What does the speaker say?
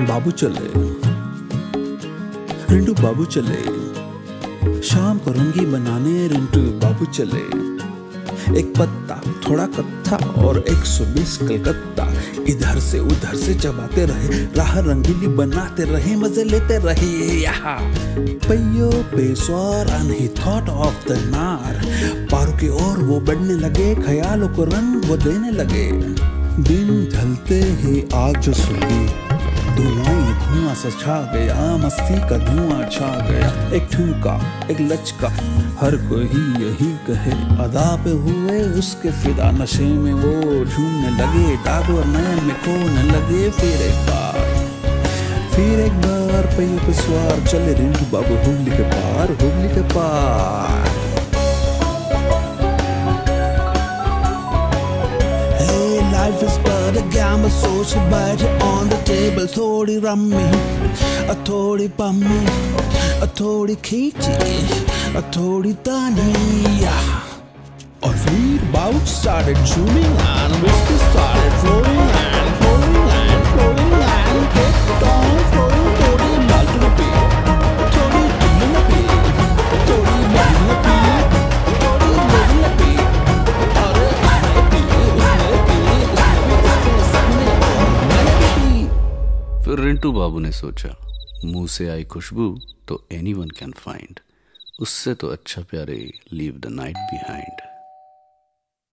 बाबू चले। रिंटू बाबू चले। शाम करूँगी बनाने रिंटू बाबू चले। एक पत्ता, थोड़ा कत्था और एक सौ बीस कलकत्ता। इधर से उधर से चबाते रहे, राह रंगीली बनाते रहे, मज़े लेते रहे। यहाँ पैयो पे सवार ही थॉट ऑफ़ द नार। पारो की ओर वो बढ़ने लगे, ख्यालों को रंग वो देने लगे। दिन ढलते ही आग जो सुलगी धुआँ धुआँ सा छा गया मस्ती का धुआँ छा गया। एक एक लचका हर कोई यही कहे। अदा पे हुए उसके फिदा नशे में वो झूमने लगे। नयन में लगे फिर एक बार। फिर एक बार पे सवार चले रिंटू बाबू हुगली के पार हुगली के पार। Life is but a gamble, social bite on the table थोड़ी रम्मी थोड़ी पम्मी थोड़ी खींची थोड़ी तानी और फिर bout started zooming on whisky फिर रिंटू बाबू ने सोचा, मुँह से आई खुशबू तो एनी वन कैन फाइंड उससे तो अच्छा प्यारे लीव द नाइट बिहाइंड